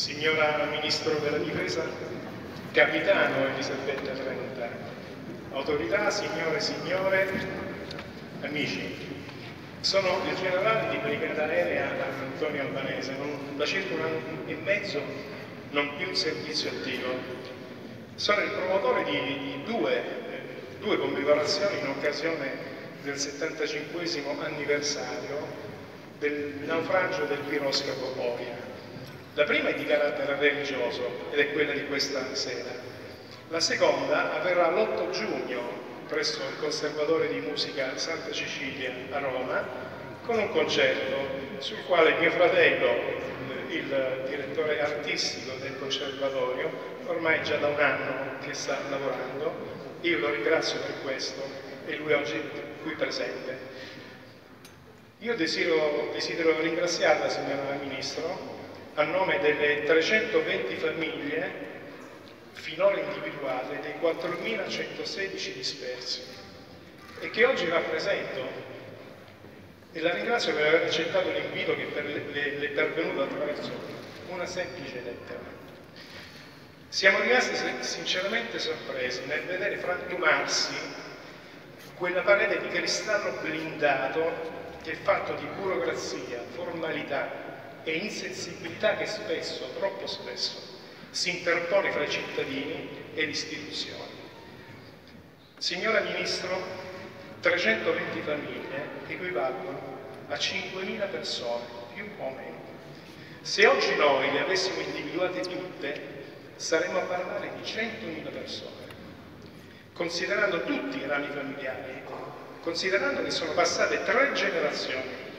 Signora Ministro della Difesa, Capitano Elisabetta Trenta, autorità, signore e signore, amici, sono il generale di Brigata Aerea Antonio Albanese, non, da circa un anno e mezzo non più in servizio attivo. Sono il promotore di, di due, due commemorazioni in occasione del 75 anniversario del naufragio del piroscafo Oria. La prima è di carattere religioso ed è quella di questa sera. La seconda avverrà l'8 giugno presso il Conservatore di Musica Santa Cecilia a Roma con un concerto sul quale mio fratello, il direttore artistico del conservatorio, ormai già da un anno che sta lavorando, io lo ringrazio per questo e lui oggi è qui presente. Io desidero, desidero ringraziarla, signora Ministro, a nome delle 320 famiglie finora individuate dei 4.116 dispersi e che oggi rappresento e la ringrazio per aver accettato l'invito che per le, le, le è pervenuto attraverso una semplice lettera. Siamo rimasti sinceramente sorpresi nel vedere frantumarsi quella parete di cristallo blindato che è fatto di burocrazia, formalità, e insensibilità che spesso, troppo spesso, si interpone fra i cittadini e le istituzioni. Signora Ministro, 320 famiglie equivalgono a 5.000 persone, più o meno. Se oggi noi le avessimo individuate tutte, saremmo a parlare di 100.000 persone. Considerando tutti i rami familiari, considerando che sono passate tre generazioni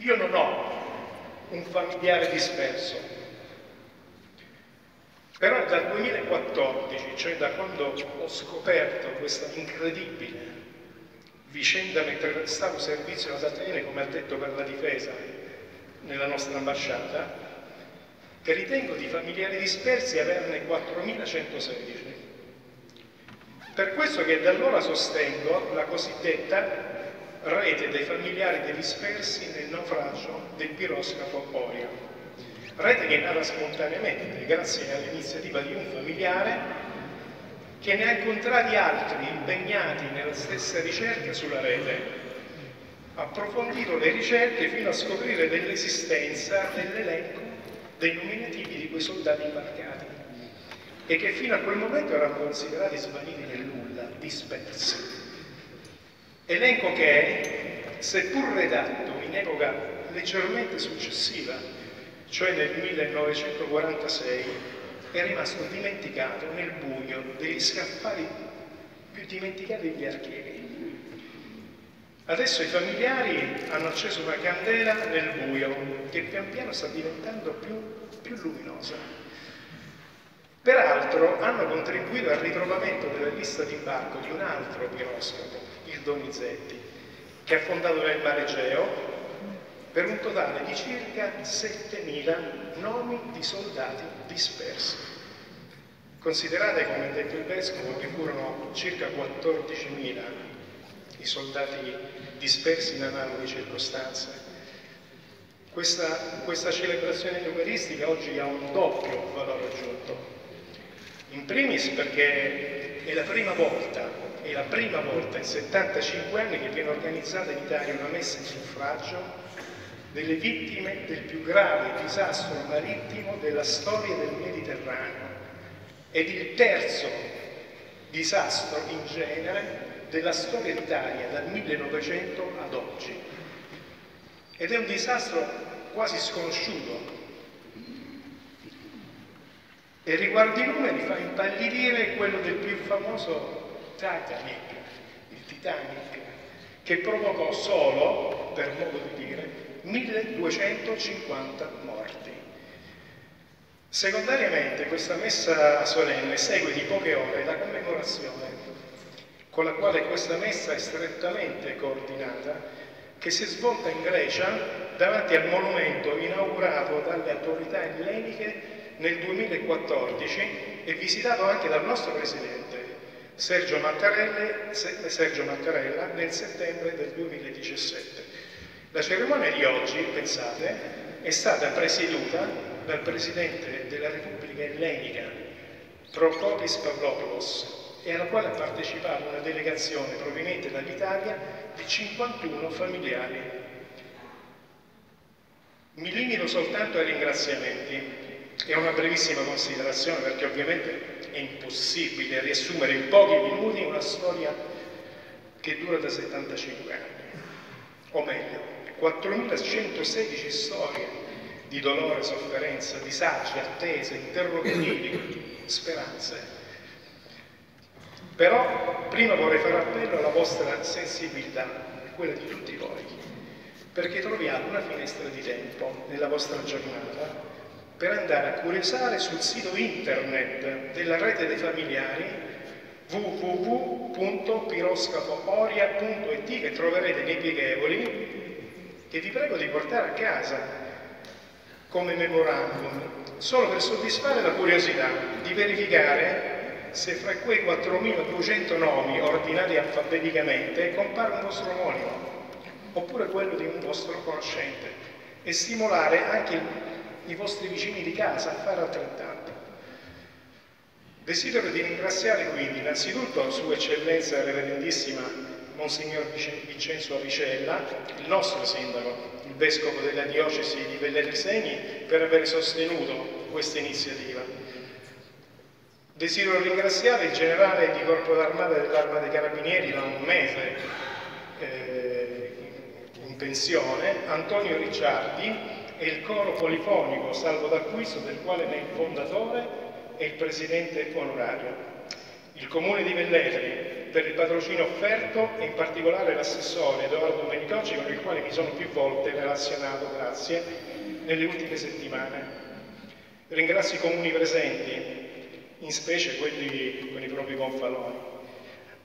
io non ho un familiare disperso, però dal 2014, cioè da quando ho scoperto questa incredibile vicenda mentre stavo servizio ad Atene, come ha detto per la difesa nella nostra ambasciata, che ritengo di familiari dispersi averne 4.116. Per questo che da allora sostengo la cosiddetta rete dei familiari dei dispersi nel naufragio del piroscafo Oria. Rete che è nata spontaneamente grazie all'iniziativa di un familiare che ne ha incontrati altri impegnati nella stessa ricerca sulla rete. Ha approfondito le ricerche fino a scoprire dell'esistenza dell'elenco dei nominativi di quei soldati imbarcati e che fino a quel momento erano considerati svaniti nel nulla, dispersi. Elenco che, seppur redatto in epoca leggermente successiva, cioè nel 1946, è rimasto dimenticato nel buio degli scaffali più dimenticati degli archivi. Adesso i familiari hanno acceso una candela nel buio che pian piano sta diventando più, più luminosa. Peraltro hanno contribuito al ritrovamento della lista d'imbarco di un altro piroscafo, il Donizetti, che ha fondato nel Mare Egeo per un totale di circa 7.000 nomi di soldati dispersi. Considerate, come ha detto il Vescovo, che furono circa 14.000 i soldati dispersi in analoghe circostanze. Questa, questa celebrazione eucaristica oggi ha un doppio valore. In primis perché è la prima volta è la prima volta in 75 anni che viene organizzata in Italia una messa in suffragio delle vittime del più grave disastro marittimo della storia del Mediterraneo ed il terzo disastro in genere della storia d'Italia dal 1900 ad oggi. Ed è un disastro quasi sconosciuto. E riguardo i numeri fa impallidire quello del più famoso Titanic, il Titanic, che provocò solo, per modo di dire, 1250 morti. Secondariamente questa messa solenne segue di poche ore la commemorazione con la quale questa messa è strettamente coordinata che si è svolta in Grecia davanti al monumento inaugurato dalle autorità elleniche nel 2014 e visitato anche dal nostro Presidente Sergio Sergio Mattarella nel settembre del 2017. La cerimonia di oggi, pensate, è stata presieduta dal Presidente della Repubblica Ellenica, Prokopis Pavlopoulos, e alla quale ha partecipato una delegazione proveniente dall'Italia di 51 familiari. Mi limito soltanto ai ringraziamenti e una brevissima considerazione perché ovviamente è impossibile riassumere in pochi minuti una storia che dura da 75 anni, o meglio, 4116 storie di dolore, sofferenza, disagi, attese, interrogativi, speranze. Però prima vorrei fare appello alla vostra sensibilità, quella di tutti voi, perché troviamo una finestra di tempo nella vostra giornata per andare a curiosare sul sito internet della rete dei familiari www.piroscafooria.it che troverete nei pieghevoli che vi prego di portare a casa come memorandum, solo per soddisfare la curiosità di verificare se fra quei 4.200 nomi ordinati alfabeticamente compare un vostro omonimo oppure quello di un vostro conoscente e stimolare anche il i vostri vicini di casa a fare altrettanto. Desidero di ringraziare quindi innanzitutto Sua Eccellenza Reverendissima Monsignor Vincenzo Avicella, il nostro sindaco, il Vescovo della Diocesi di Velletri Segni, per aver sostenuto questa iniziativa. Desidero ringraziare il generale di Corpo d'Armata dell'Arma dei Carabinieri da un mese eh, in pensione, Antonio Ricciardi, e il coro polifonico Salvo d'Acquisto del quale ne è il fondatore e il presidente onorario. Il comune di Velletri per il patrocinio offerto e in particolare l'assessore Edoardo Menicocci con il quale mi sono più volte relazionato, grazie, nelle ultime settimane. Ringrazio i comuni presenti, in specie quelli con i propri gonfaloni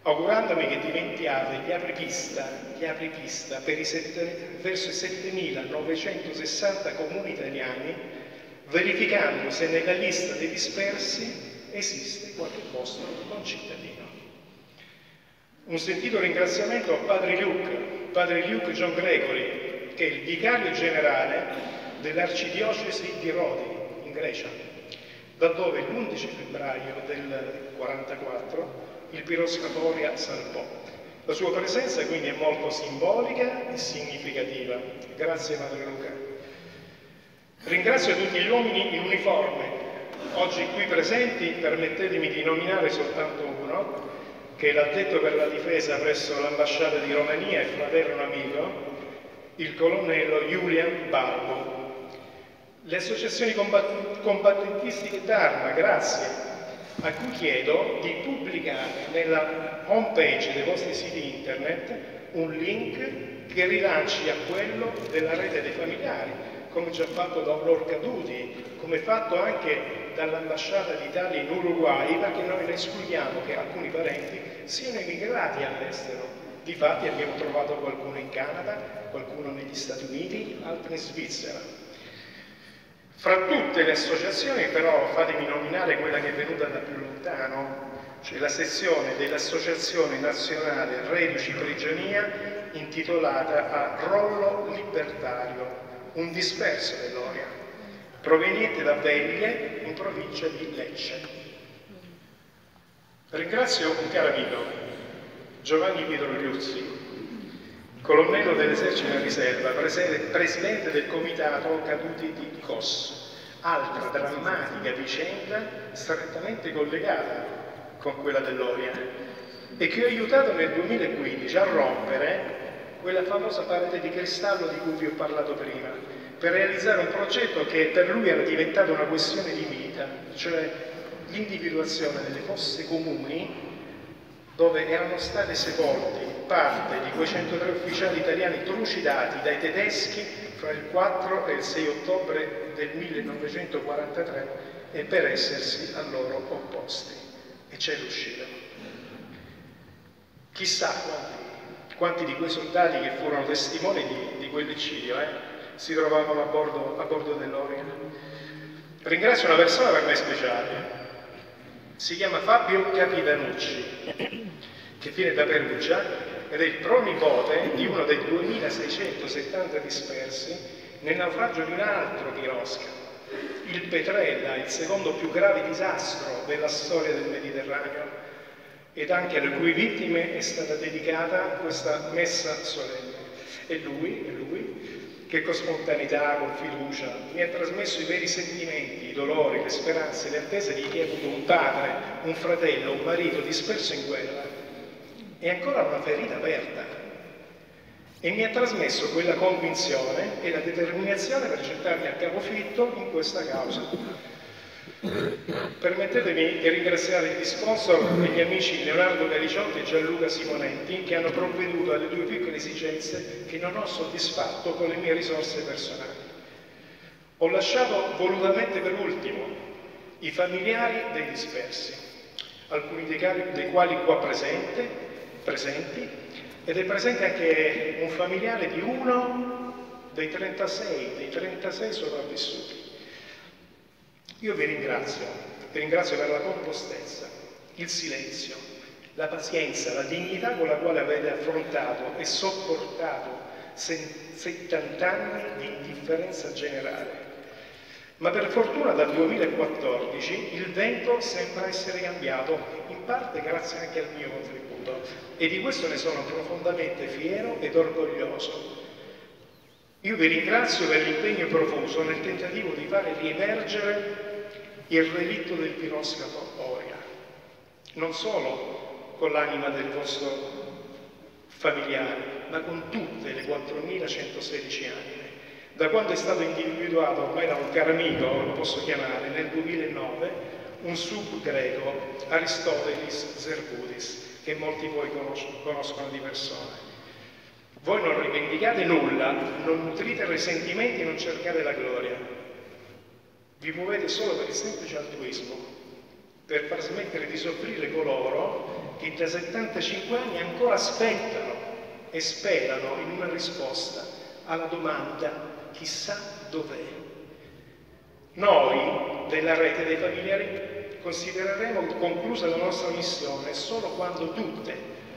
augurandomi che diventiate gli apripista, gli apripista per i sette, verso i 7.960 comuni italiani, verificando se nella lista dei dispersi esiste qualche vostro concittadino. Un sentito ringraziamento a Padre Luke, Padre Luke John Gregory, che è il vicario generale dell'Arcidiocesi di Rodi, in Grecia, da dove l'11 febbraio del 1944 il piroscatoria salvò. La sua presenza quindi è molto simbolica e significativa. Grazie Padre Luca. Ringrazio tutti gli uomini in uniforme, oggi qui presenti, permettetemi di nominare soltanto uno, che è l'addetto per la difesa presso l'ambasciata di Romania e fratello amico, il colonnello Julian Barbo. Le associazioni combattentistiche d'arma, grazie a cui chiedo di pubblicare nella home page dei vostri siti internet un link che rilanci a quello della rete dei familiari, come già fatto da Caduti, come fatto anche dall'ambasciata d'Italia in Uruguay, perché noi ne escludiamo che alcuni parenti siano immigrati all'estero. Difatti abbiamo trovato qualcuno in Canada, qualcuno negli Stati Uniti, altri in Svizzera. Fra tutte le associazioni però fatemi nominare quella che è venuta da più lontano, cioè la sezione dell'Associazione Nazionale Reduci Prigionia intitolata a Rollo Libertario, un disperso dell'Oria, proveniente da Veglie in provincia di Lecce. Ringrazio un caro amico, Giovanni Pietro Liuzzi, colonnello dell'esercito in riserva, presidente del comitato caduti di Kos, altra drammatica vicenda strettamente collegata con quella dell'Oria e che ho aiutato nel 2015 a rompere quella famosa parete di cristallo di cui vi ho parlato prima, per realizzare un progetto che per lui era diventato una questione di vita, cioè l'individuazione delle fosse comuni dove erano stati sepolti parte di quei 103 ufficiali italiani trucidati dai tedeschi fra il 4 e il 6 ottobre del 1943 e per essersi a loro opposti. E c'è l'uscita. Chissà quanti, quanti, di quei soldati che furono testimoni di, di quell'eccidio eh, si trovavano a bordo, a bordo dell'Orient. Ringrazio una persona per me speciale, si chiama Fabio Capitanucci, che viene da Perugia ed è il pronipote di uno dei 2670 dispersi nel naufragio di un altro pirosca, il Petrella, il secondo più grave disastro della storia del Mediterraneo ed anche alle cui vittime è stata dedicata questa messa solenne. E lui, e lui, che con spontaneità, con fiducia, mi ha trasmesso i veri sentimenti, i dolori, le speranze, le attese di chi ha avuto un padre, un fratello, un marito disperso in guerra e ancora una ferita aperta e mi ha trasmesso quella convinzione e la determinazione per gettarmi a capofitto in questa causa. Permettetemi di ringraziare gli sponsor e gli amici Leonardo Cariciotti e Gianluca Simonetti che hanno provveduto alle due piccole esigenze che non ho soddisfatto con le mie risorse personali. Ho lasciato volutamente per ultimo i familiari dei dispersi, alcuni dei, quali qua presente, presenti ed è presente anche un familiare di uno dei 36, dei 36 sopravvissuti. Io vi ringrazio, vi ringrazio per la compostezza, il silenzio, la pazienza, la dignità con la quale avete affrontato e sopportato 70 anni di indifferenza generale. Ma per fortuna dal 2014 il vento sembra essere cambiato, in parte grazie anche al mio contributo e di questo ne sono profondamente fiero ed orgoglioso. Io vi ringrazio per l'impegno profuso nel tentativo di fare riemergere il relitto del piroscafo Oria, non solo con l'anima del vostro familiare, ma con tutte le 4.116 anime. Da quando è stato individuato ormai da un caro amico, lo posso chiamare, nel 2009, un sub greco, Aristotelis Zerbudis, che molti voi conoscono di persona. Voi non rivendicate nulla, non nutrite risentimenti, non cercate la gloria. Vi muovete solo per il semplice altruismo, per far smettere di soffrire coloro che da 75 anni ancora aspettano e sperano in una risposta alla domanda chissà dov'è. Noi della rete dei familiari considereremo conclusa la nostra missione solo quando tutte,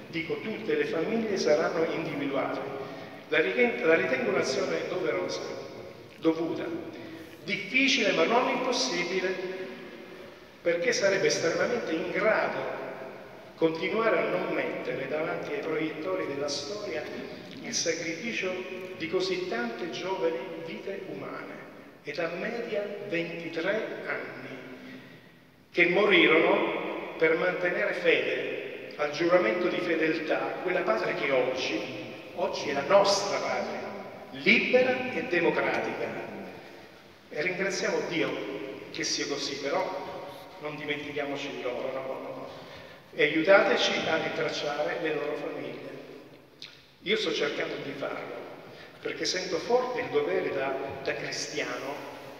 dico tutte le famiglie saranno individuate. La, ritengo un'azione doverosa, dovuta, difficile ma non impossibile, perché sarebbe estremamente ingrato continuare a non mettere davanti ai proiettori della storia il sacrificio di così tante giovani vite umane, età media 23 anni che morirono per mantenere fede al giuramento di fedeltà, quella patria che oggi, oggi è la nostra patria, libera e democratica. E ringraziamo Dio che sia così, però non dimentichiamoci di loro, no. E aiutateci a ritracciare le loro famiglie. Io sto cercando di farlo, perché sento forte il dovere da, da cristiano,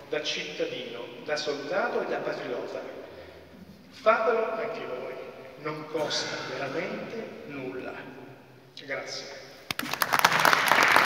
da cittadino, da soldato e da patriota Fatelo anche voi, non costa veramente nulla. Grazie.